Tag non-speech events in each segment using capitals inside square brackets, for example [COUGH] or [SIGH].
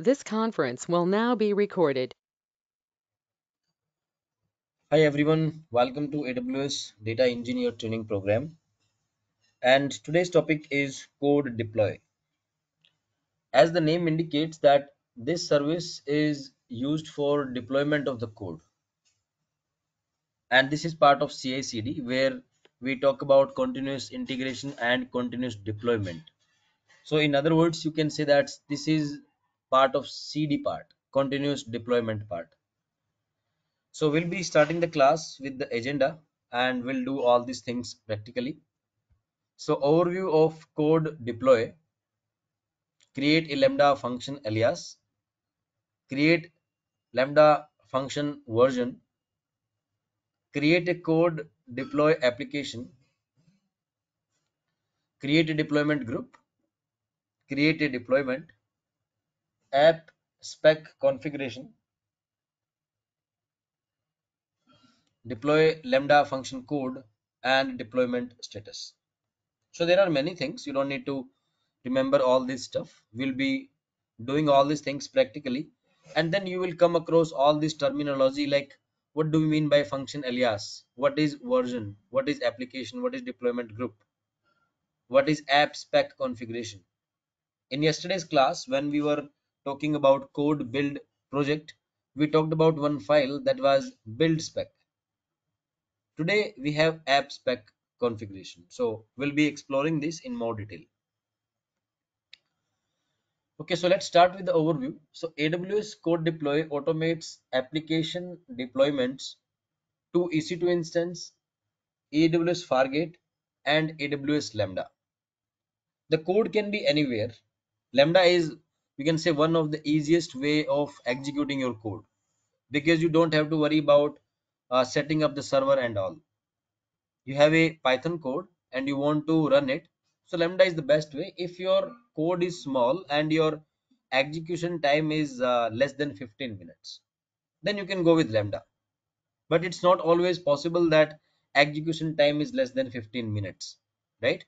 This conference will now be recorded. Hi everyone, welcome to AWS Data Engineer Training Program. And today's topic is Code Deploy. As the name indicates that this service is used for deployment of the code. And this is part of CI/CD where we talk about continuous integration and continuous deployment. So in other words, you can say that this is part of CD part, continuous deployment part. So we'll be starting the class with the agenda and we'll do all these things practically. So overview of code deploy, create a lambda function alias, create lambda function version, create a code deploy application, create a deployment group, create a deployment, app spec configuration, deploy lambda function code and deployment status. So there are many things you don't need to remember all this stuff. We'll be doing all these things practically and then you will come across all this terminology like what do we mean by function alias? What is version? What is application? What is deployment group? What is app spec configuration? In yesterday's class when we were talking about code build project we talked about one file that was build spec Today we have app spec configuration. So we'll be exploring this in more detail. Okay, so let's start with the overview. So AWS Code Deploy automates application deployments to EC2 instance, AWS Fargate, and AWS Lambda. The code can be anywhere. Lambda is, we can say, one of the easiest way of executing your code. Because you don't have to worry about uh, setting up the server and all. You have a python code and you want to run it. So lambda is the best way. If your code is small and your execution time is uh, less than 15 minutes then you can go with lambda. But it's not always possible that execution time is less than 15 minutes right?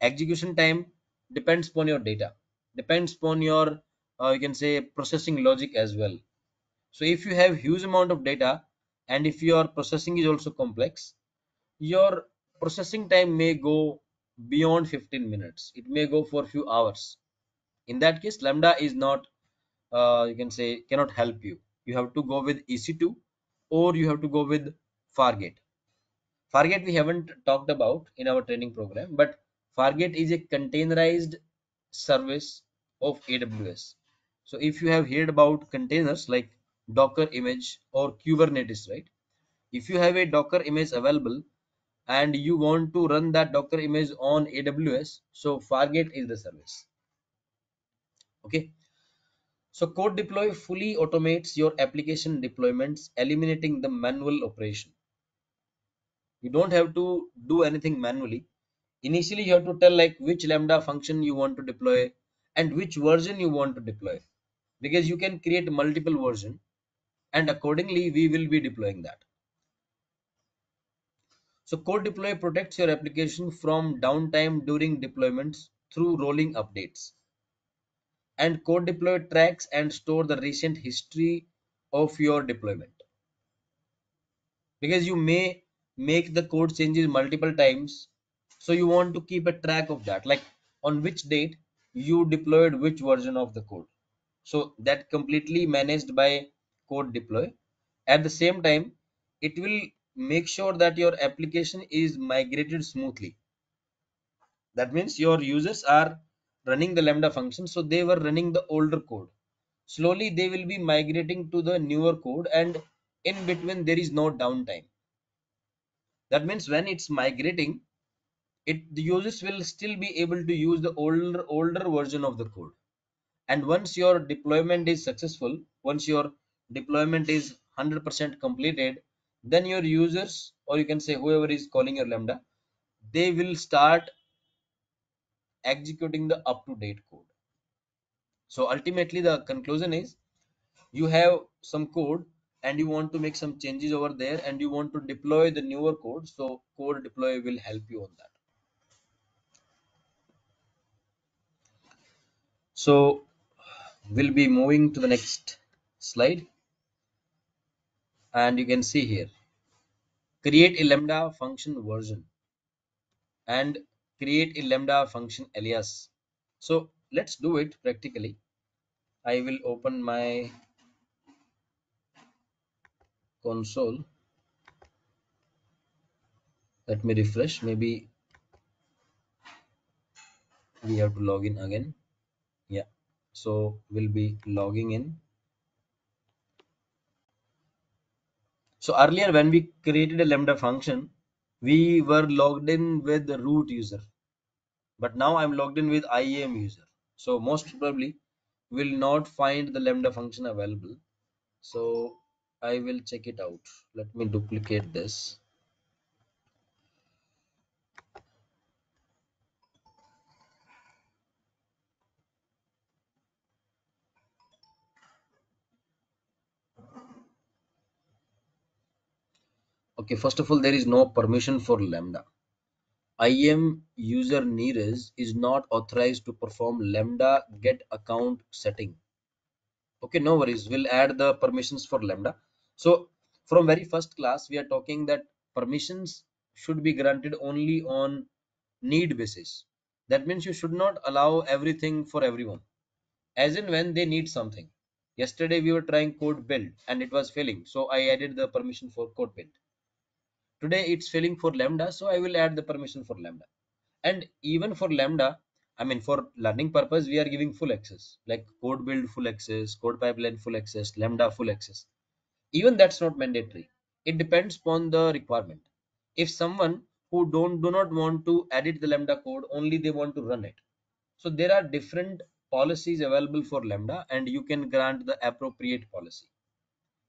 Execution time depends upon your data depends upon your uh, you can say processing logic as well. So if you have huge amount of data and if your processing is also complex your processing time may go beyond 15 minutes. It may go for a few hours. In that case lambda is not uh, you can say cannot help you. You have to go with ec2 or you have to go with fargate. Fargate we haven't talked about in our training program but fargate is a containerized service of aws so if you have heard about containers like docker image or kubernetes right? If you have a docker image available and you want to run that docker image on aws so fargate is the service. Okay? So code deploy fully automates your application deployments eliminating the manual operation. You don't have to do anything manually. Initially you have to tell like which lambda function you want to deploy and which version you want to deploy because you can create multiple version and accordingly we will be deploying that. So code deploy protects your application from downtime during deployments through rolling updates. And code deploy tracks and store the recent history of your deployment. Because you may make the code changes multiple times so you want to keep a track of that. Like on which date you deployed which version of the code so that completely managed by code deploy. At the same time it will make sure that your application is migrated smoothly. That means your users are running the lambda function so they were running the older code. Slowly they will be migrating to the newer code and in between there is no downtime. That means when it's migrating it the users will still be able to use the older older version of the code and once your deployment is successful once your deployment is 100% completed then your users or you can say whoever is calling your lambda they will start executing the up to date code. So ultimately the conclusion is you have some code and you want to make some changes over there and you want to deploy the newer code so code deploy will help you on that. So we'll be moving to the next slide. And you can see here create a lambda function version and create a lambda function alias. So let's do it practically. I will open my console. Let me refresh. Maybe we have to log in again so we'll be logging in. So earlier when we created a lambda function we were logged in with the root user. But now i'm logged in with iam user. So most probably will not find the lambda function available. So i will check it out. Let me duplicate this okay first of all there is no permission for lambda. IAM user Neeraj is not authorized to perform lambda get account setting. Okay no worries. We'll add the permissions for lambda. So from very first class we are talking that permissions should be granted only on need basis. That means you should not allow everything for everyone. As in when they need something. Yesterday we were trying code build and it was failing. So i added the permission for code build today it's failing for lambda so i will add the permission for lambda. And even for lambda i mean for learning purpose we are giving full access like code build full access code pipeline full access lambda full access. Even that's not mandatory. It depends upon the requirement. If someone who don't do not want to edit the lambda code only they want to run it. So there are different policies available for lambda and you can grant the appropriate policy.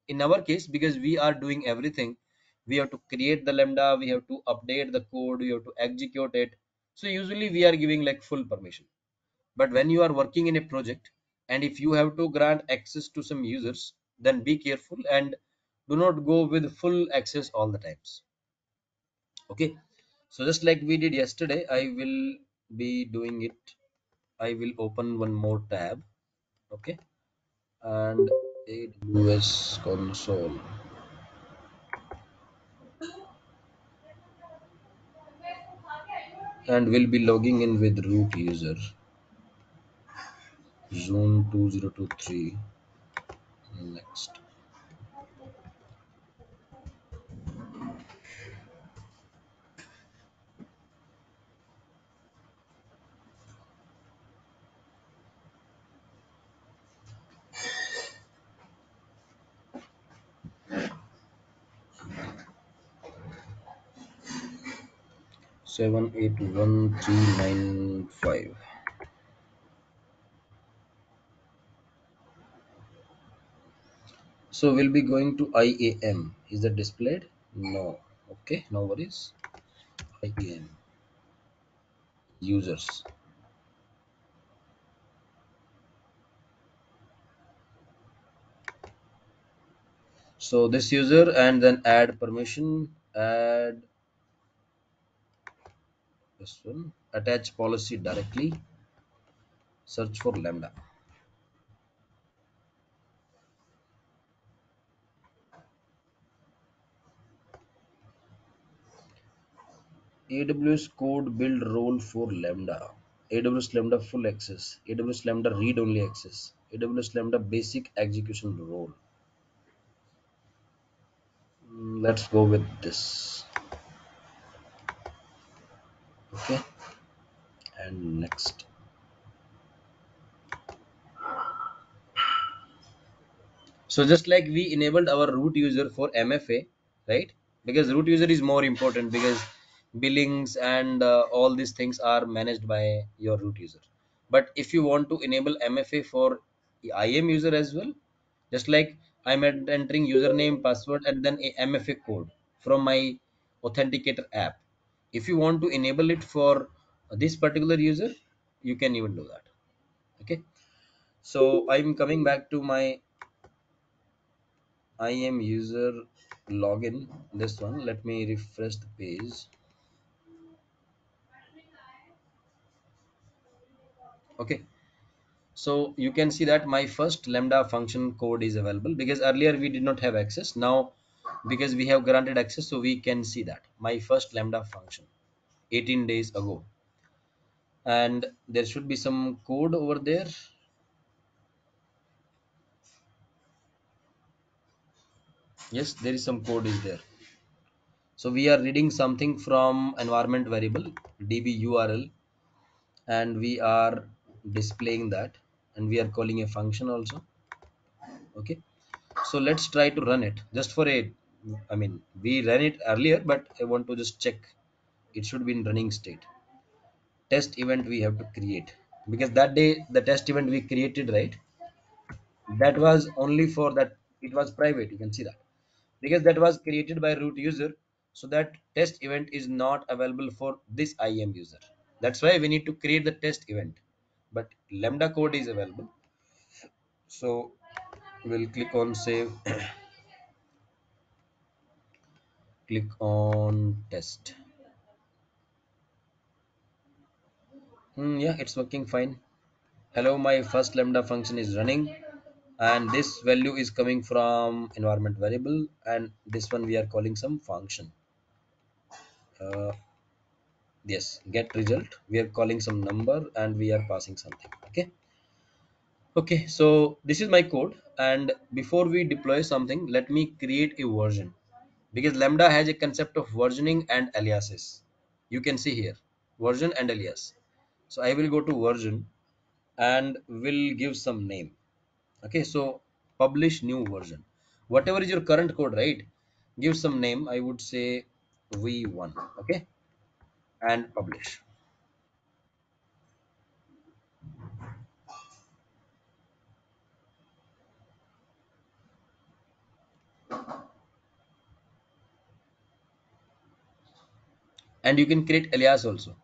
In our case because we are doing everything we have to create the lambda we have to update the code we have to execute it. So usually we are giving like full permission. But when you are working in a project and if you have to grant access to some users then be careful and do not go with full access all the times. Okay? So just like we did yesterday i will be doing it. I will open one more tab. Okay? And aws console and we'll be logging in with root user. Zoom 2023 next seven eight one three nine five. So we'll be going to IAM is that displayed? No. Okay no worries. IAM users. So this user and then add permission. Add this one. Attach policy directly. Search for lambda. AWS code build role for Lambda, AWS Lambda full access, AWS Lambda read only access, AWS Lambda basic execution role. Mm, Let's go with this. Okay, and next. So just like we enabled our root user for MFA, right? Because root user is more important because billings and uh, all these things are managed by your root user. But if you want to enable MFA for IAM user as well, just like I'm entering username, password, and then a MFA code from my authenticator app. If you want to enable it for this particular user, you can even do that. Okay. So I'm coming back to my IAM user login. This one. Let me refresh the page. Okay. so you can see that my first lambda function code is available because earlier we did not have access now because we have granted access so we can see that. My first lambda function 18 days ago. And there should be some code over there. Yes there is some code is there. So we are reading something from environment variable db url and we are displaying that and we are calling a function also. Okay. So let's try to run it. Just for a i mean we ran it earlier but i want to just check. It should be in running state. Test event we have to create. Because that day the test event we created right? That was only for that it was private you can see that. Because that was created by root user so that test event is not available for this IAM user. That's why we need to create the test event. But lambda code is available. So we'll click on save [CLEARS THROAT] click on test. Hmm, yeah it's working fine. Hello my first lambda function is running and this value is coming from environment variable and this one we are calling some function. Uh, yes get result. We are calling some number and we are passing something okay? Okay so this is my code and before we deploy something let me create a version because lambda has a concept of versioning and aliases. You can see here version and alias. So i will go to version and will give some name. Okay so publish new version. Whatever is your current code right? Give some name i would say v1 okay? And publish and you can create alias also